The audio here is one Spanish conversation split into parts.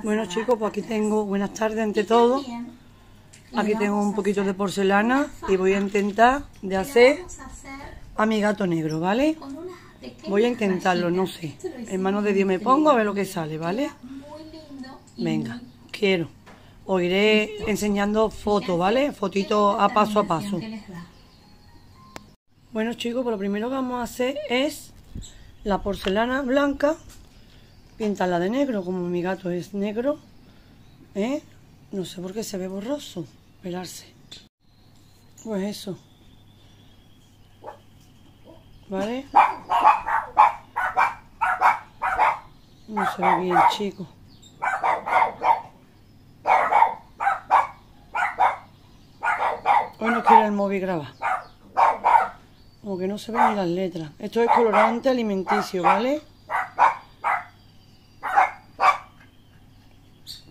Bueno chicos, pues aquí tengo, buenas tardes ante todo. Aquí tengo un poquito de porcelana y voy a intentar de hacer a mi gato negro, ¿vale? Voy a intentarlo, no sé. En manos de Dios me pongo a ver lo que sale, ¿vale? Venga, quiero. Os iré enseñando fotos, ¿vale? Fotitos a paso a paso. Bueno chicos, pues lo primero que vamos a hacer es la porcelana blanca pintarla de negro, como mi gato es negro, ¿eh? No sé por qué se ve borroso, esperarse. Pues eso. ¿Vale? No se ve bien, chico. Hoy no quiero el móvil grabar. Como que no se ven ni las letras. Esto es colorante alimenticio, ¿vale?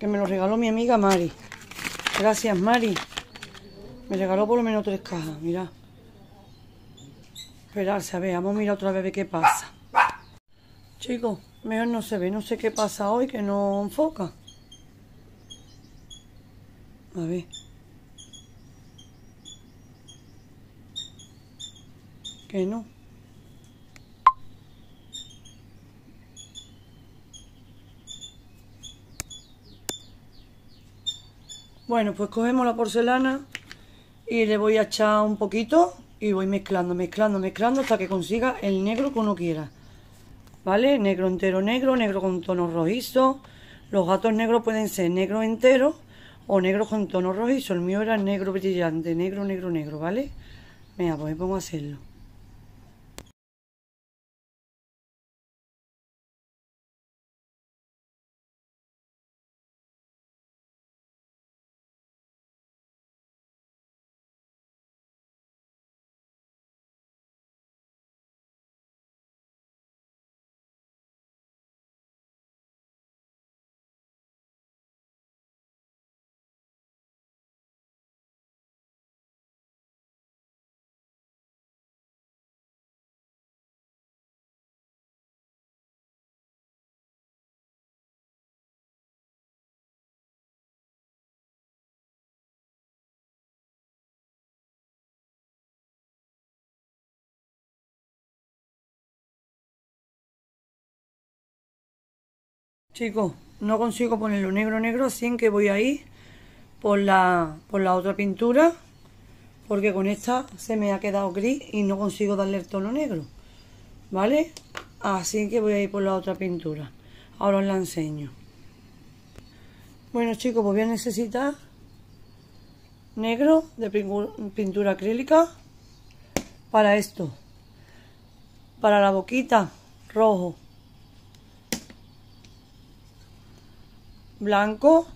Que me lo regaló mi amiga Mari. Gracias, Mari. Me regaló por lo menos tres cajas, mira. Esperarse, a ver, vamos a mirar otra vez qué pasa. Chicos, mejor no se ve, no sé qué pasa hoy que no enfoca. A ver. Que no. Bueno, pues cogemos la porcelana y le voy a echar un poquito y voy mezclando, mezclando, mezclando hasta que consiga el negro que uno quiera. ¿Vale? Negro entero negro, negro con tonos rojizos. Los gatos negros pueden ser negro entero o negro con tonos rojizos. El mío era negro brillante, negro, negro, negro, ¿vale? Venga, pues me pongo a hacerlo. Chicos, no consigo ponerlo negro negro, así que voy a ir por la, por la otra pintura, porque con esta se me ha quedado gris y no consigo darle tono negro, ¿vale? Así que voy a ir por la otra pintura. Ahora os la enseño. Bueno chicos, pues voy a necesitar negro de pintura acrílica para esto. Para la boquita, rojo. Blanco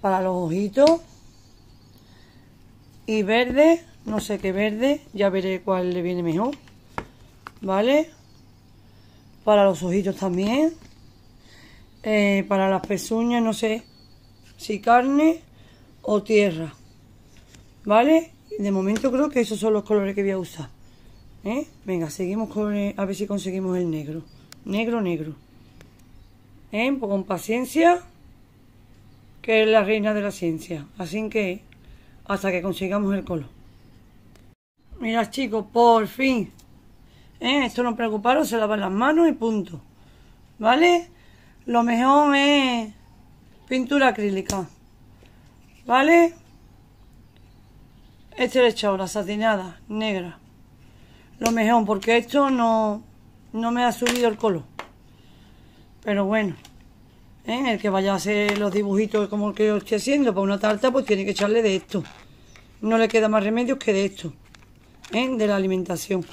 para los ojitos y verde, no sé qué verde, ya veré cuál le viene mejor, ¿vale? Para los ojitos también, eh, para las pezuñas, no sé si carne o tierra, ¿vale? De momento creo que esos son los colores que voy a usar. ¿eh? Venga, seguimos con a ver si conseguimos el negro. Negro, negro. ¿Eh? Con paciencia que es la reina de la ciencia. Así que hasta que consigamos el color. Mira chicos, por fin. ¿Eh? Esto no preocuparos, se lavan las manos y punto. ¿Vale? Lo mejor es pintura acrílica. ¿Vale? Este le he echado la satinada negra. Lo mejor, porque esto no, no me ha subido el color. Pero bueno. ¿Eh? El que vaya a hacer los dibujitos como el que yo estoy haciendo para una tarta, pues tiene que echarle de esto. No le queda más remedio que de esto, ¿eh? de la alimentación.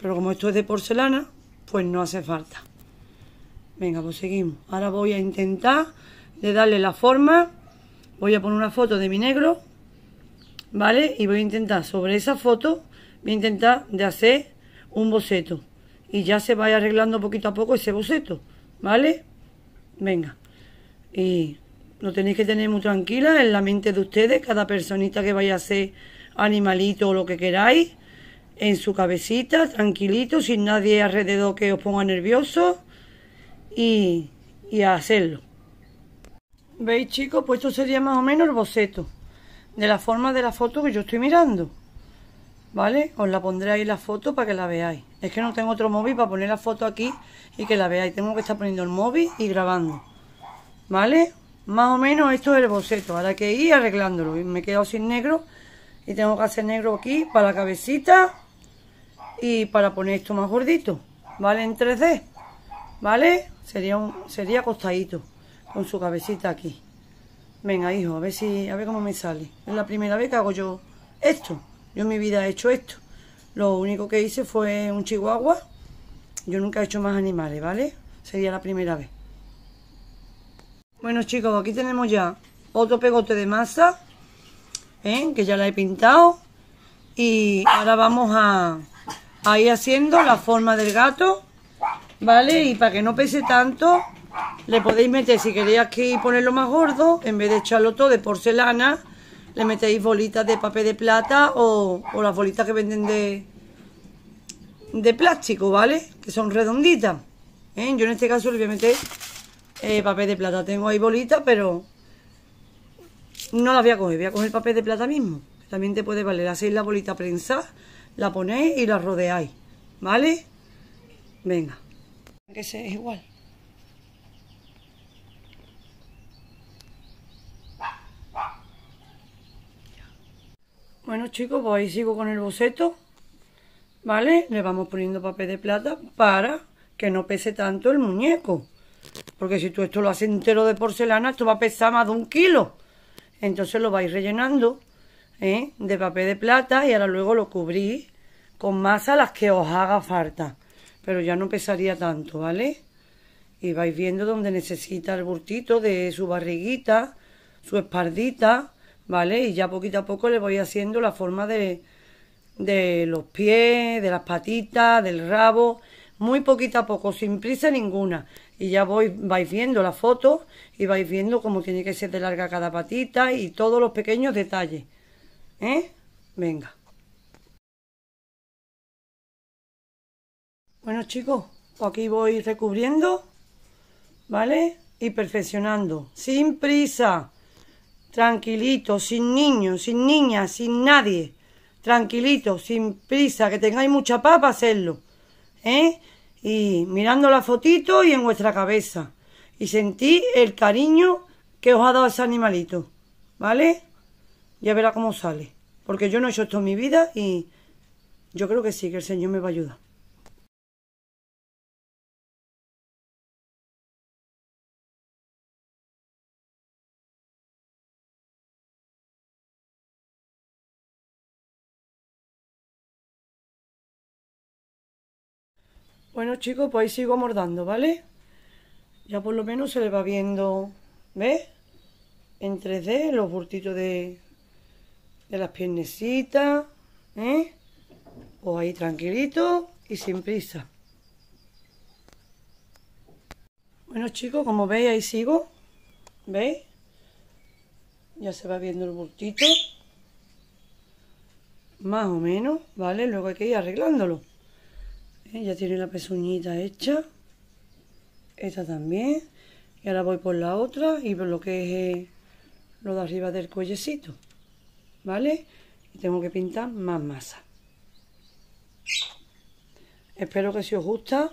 Pero como esto es de porcelana, pues no hace falta. Venga, pues seguimos. Ahora voy a intentar de darle la forma. Voy a poner una foto de mi negro, ¿vale? Y voy a intentar sobre esa foto, voy a intentar de hacer un boceto. Y ya se vaya arreglando poquito a poco ese boceto, ¿vale? Venga. Y lo tenéis que tener muy tranquila en la mente de ustedes, cada personita que vaya a ser animalito o lo que queráis, en su cabecita, tranquilito, sin nadie alrededor que os ponga nervioso y, y a hacerlo. ¿Veis, chicos? Pues esto sería más o menos el boceto de la forma de la foto que yo estoy mirando. ¿Vale? Os la pondré ahí la foto para que la veáis. Es que no tengo otro móvil para poner la foto aquí y que la veáis. Tengo que estar poniendo el móvil y grabando. ¿Vale? Más o menos esto es el boceto. Ahora hay que ir arreglándolo. Me he quedado sin negro. Y tengo que hacer negro aquí para la cabecita. Y para poner esto más gordito. ¿Vale? En 3D. ¿Vale? Sería, un, sería acostadito. Con su cabecita aquí. Venga, hijo, a ver si, a ver cómo me sale. Es la primera vez que hago yo esto. Yo en mi vida he hecho esto. Lo único que hice fue un chihuahua. Yo nunca he hecho más animales, ¿vale? Sería la primera vez. Bueno chicos, aquí tenemos ya otro pegote de masa. ¿eh? Que ya la he pintado. Y ahora vamos a, a ir haciendo la forma del gato. ¿Vale? Y para que no pese tanto, le podéis meter, si queréis aquí ponerlo más gordo, en vez de echarlo todo de porcelana, le metéis bolitas de papel de plata o, las bolitas que venden de, de plástico, ¿vale? Que son redonditas. ¿eh? Yo en este caso le voy a meter eh, papel de plata. Tengo ahí bolitas, pero no las voy a coger. Voy a coger papel de plata mismo. también te puede valer. Hacéis la bolita prensa, la ponéis y la rodeáis. ¿Vale? Venga. Que sea igual. Bueno chicos, pues ahí sigo con el boceto, ¿vale? Le vamos poniendo papel de plata para que no pese tanto el muñeco. Porque si tú esto lo haces entero de porcelana, esto va a pesar más de un kilo. Entonces lo vais rellenando ¿eh? de papel de plata y ahora luego lo cubrís con masa las que os haga falta. Pero ya no pesaría tanto, ¿vale? Y vais viendo donde necesita el burtito de su barriguita, su espardita ¿vale? Y ya poquito a poco le voy haciendo la forma de, de los pies, de las patitas, del rabo, muy poquito a poco, sin prisa ninguna. Y ya voy, vais viendo la foto y vais viendo cómo tiene que ser de larga cada patita y todos los pequeños detalles. ¿Eh? Venga. Bueno chicos, pues aquí voy recubriendo, ¿vale? Y perfeccionando, sin prisa tranquilito, sin niños, sin niñas, sin nadie, tranquilito, sin prisa, que tengáis mucha paz para hacerlo, ¿eh? Y mirando la fotito y en vuestra cabeza. Y sentí el cariño que os ha dado ese animalito, ¿vale? Ya verá cómo sale. Porque yo no he hecho esto en mi vida y yo creo que sí, que el Señor me va a ayudar. Bueno chicos, pues ahí sigo mordando, ¿vale? Ya por lo menos se le va viendo, ¿ves? En 3D los burtitos de, de las piernecitas, ¿eh? Pues ahí tranquilito y sin prisa. Bueno chicos, como veis ahí sigo, ¿veis? Ya se va viendo el burtito. Más o menos, ¿vale? Luego hay que ir arreglándolo. ¿Eh? Ya tiene la pezuñita hecha. Esta también. Y ahora voy por la otra y por lo que es eh, lo de arriba del cuellecito. ¿Vale? Y tengo que pintar más masa. Espero que si os gusta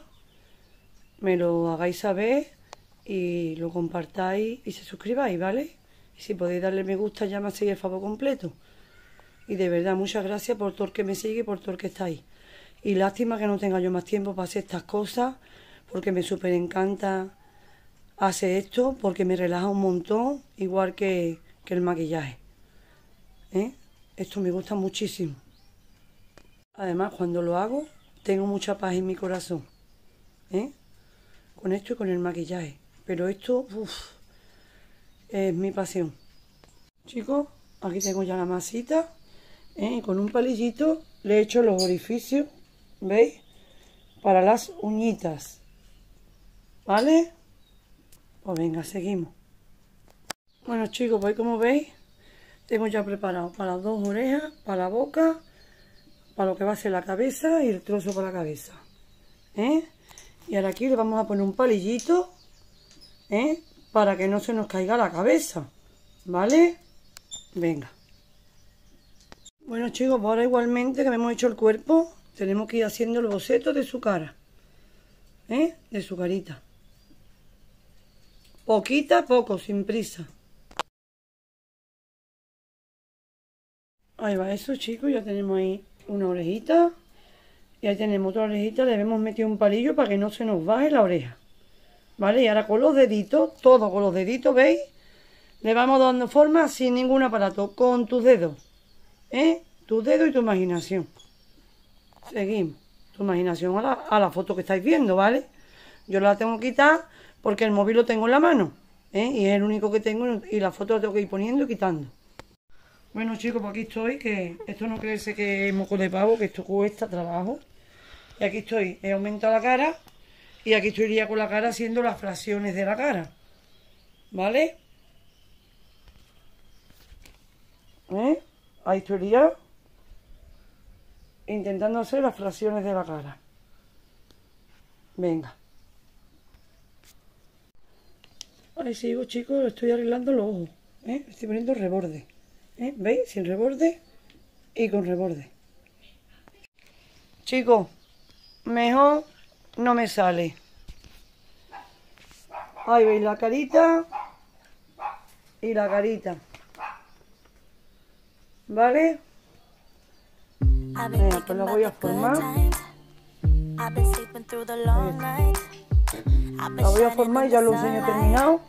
me lo hagáis saber y lo compartáis y se suscribáis, ¿vale? Y si podéis darle me gusta ya me hacéis el favor completo. Y de verdad, muchas gracias por todo el que me sigue y por todo el que está ahí. Y lástima que no tenga yo más tiempo para hacer estas cosas, porque me súper encanta hacer esto, porque me relaja un montón, igual que, el maquillaje. ¿Eh? Esto me gusta muchísimo. Además, cuando lo hago, tengo mucha paz en mi corazón. ¿Eh? Con esto y con el maquillaje. Pero esto, uff, es mi pasión. Chicos, aquí tengo ya la masita. ¿eh? Con un palillito le he hecho los orificios ¿Veis? Para las uñitas. ¿Vale? Pues venga, seguimos. Bueno chicos, pues como veis, tengo ya preparado para las dos orejas, para la boca, para lo que va a ser la cabeza y el trozo para la cabeza. ¿Eh? Y ahora aquí le vamos a poner un palillito, ¿eh? para que no se nos caiga la cabeza, ¿vale? Venga. Bueno chicos, pues ahora igualmente que me hemos hecho el cuerpo, tenemos que ir haciendo el boceto de su cara, ¿eh? De su carita. Poquita a poco, sin prisa. Ahí va eso chicos, ya tenemos ahí una orejita. Y ahí tenemos otra orejita, le hemos metido un palillo para que no se nos baje la oreja. ¿Vale? Y ahora con los deditos, todo con los deditos, ¿veis? Le vamos dando forma sin ningún aparato, con tus dedos. ¿Eh? Tus dedos y tu imaginación. Seguimos. Tu imaginación a la, foto que estáis viendo, ¿vale? Yo la tengo que quitar porque el móvil lo tengo en la mano. ¿eh? Y es el único que tengo y la foto la tengo que ir poniendo y quitando. Bueno chicos, pues aquí estoy, que esto no creerse que es moco de pavo, que esto cuesta trabajo. Y aquí estoy, he aumentado la cara y aquí estoy ya con la cara haciendo las fracciones de la cara. ¿Vale? ¿Eh? Ahí estoy intentando hacer las fracciones de la cara. Venga. Ahí sigo chicos, estoy arreglando los ojos. ¿eh? Estoy poniendo reborde. ¿Eh? ¿Veis? Sin reborde y con reborde. Chicos, mejor no me sale. Ahí veis la carita y la carita. ¿Vale? Venga, pues la voy a formar. La voy a formar y ya lo enseño terminado.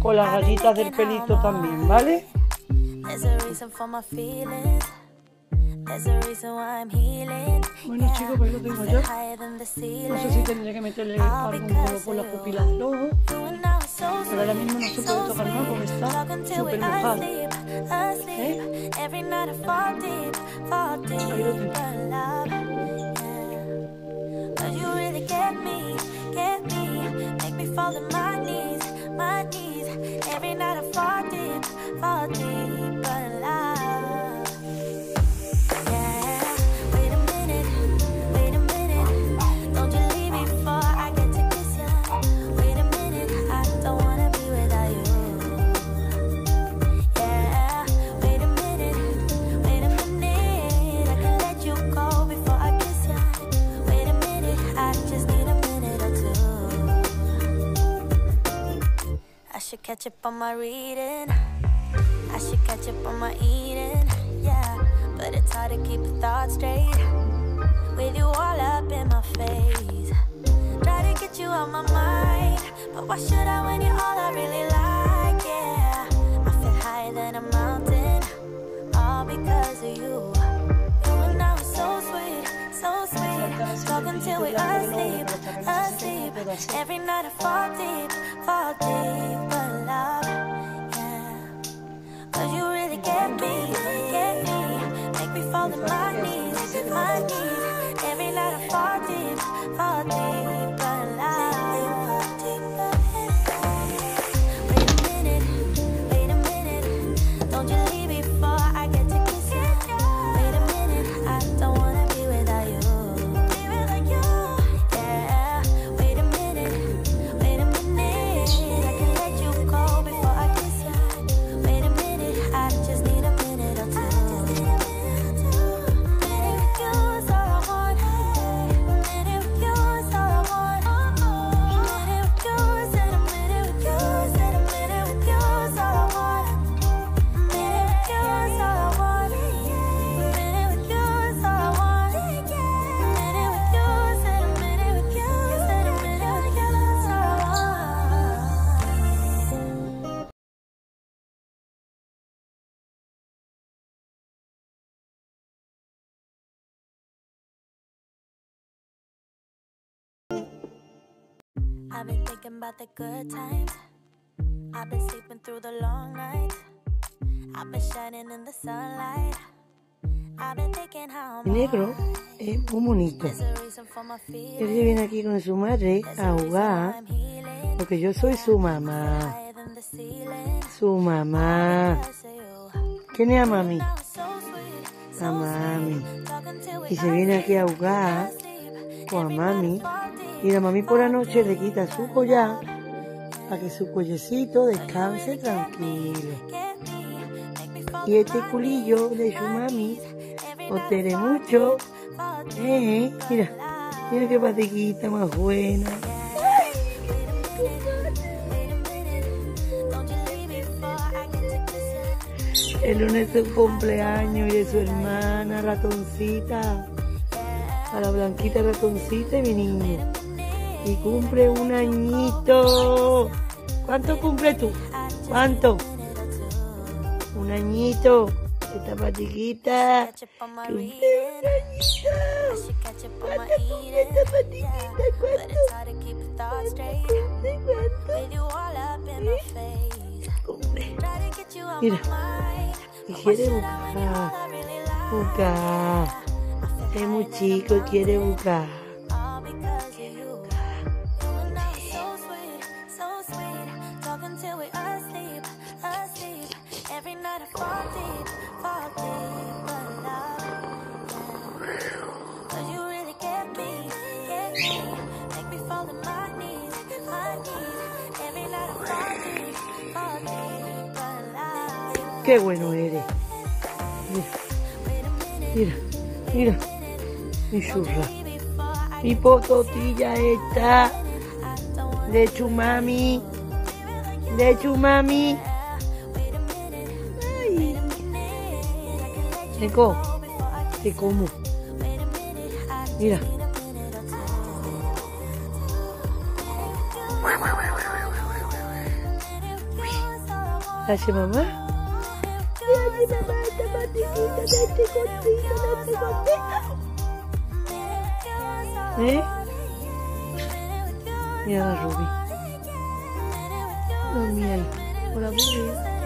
Con las rayitas del pelito también, ¿vale? Bueno chicos, pues lo tengo yo. No sé si tendría que meterle algún color por las pupilas del ojo. Pero ahora mismo no se puede tocar Fuck until we asleep, asleep. Every night I fall deep, fall deep. Love, yeah. But you really get me, get me. Make me fall to my knees, my knees. Every night I fall deep, fall deep. On my reading. I should catch up on my eating. Yeah, but it's hard to keep the thoughts straight with you all up in my face. Try to get you out my mind, but why should I when you're all I really like? Yeah, I feel higher than a mountain, all because of you. You and I were so sweet, so sweet. Talk until we asleep, asleep. Every night I fall deep, fall deep, but love, yeah. Cause you really get me, get me. Make me fall to my knees, my knees. Every night I fall deep, fall deep. Thinking about the good times. I've been sleeping through the long nights. I've been shining in the sunlight. El negro es muy bonito. Él viene aquí con su madre a jugar porque yo soy su mamá. Su mamá. ¿Quién es a mami? A mami. Y se viene aquí a jugar con a mami y la mami por la noche le quita su collar para que su cuellecito descanse tranquilo. Y este culillo de su mami os tiene mucho. Eh, mira, mira qué patiquita más buena. El lunes es su cumpleaños y de su hermana ratoncita. A la blanquita ratoncita y mi niño. Y cumple un añito. ¿Cuánto cumple tú? ¿Cuánto? Un añito. Esta patiquita. Cumple un añito. ¿Cuánto cumple esta patiquita? ¿Cuánto? Cumple. Mira. Y quiere buscar. Buscar. Es muy chico quiere buscar. Qué bueno eres. Mira, mira, mira. Mi churra. Mi pototilla está de chumami. De chumami. Ay. Nico, te como. Mira. Hace mamá. Mamá esta patiquita, date contigo, date contigo. ¿Eh? Mira la Ruby. Dormí ahí, por aburrida.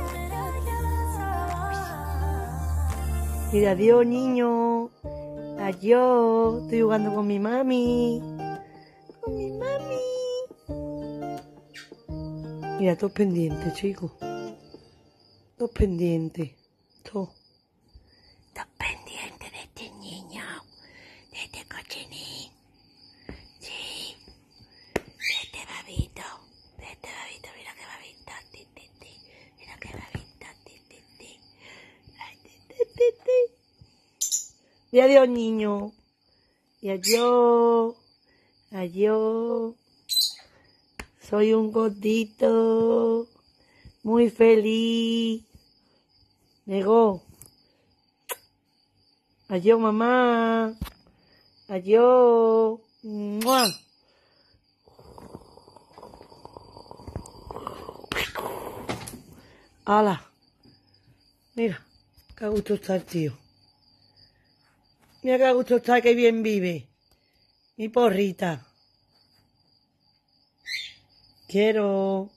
Mira, adiós, niño. Adiós. Estoy jugando con mi mami. Con mi mami. Mira, todos pendientes, chicos. Todos pendientes. Todos. Todos pendientes de este niño. De este cochinín. Sí. De este babito. De este babito. Mira qué babito. Ti, ti, ti. Mira qué babito. Ti, ti, ti. Ay, ti, ti, ti, ti. Y adiós, niño. Y adiós. Adiós. Soy un gordito. Muy feliz. Negó. Adiós, mamá. Adiós. ¡Mua! ¡Hala! Mira, qué gusto está tío. Mira qué gusto está, que bien vive. Mi porrita. Quiero.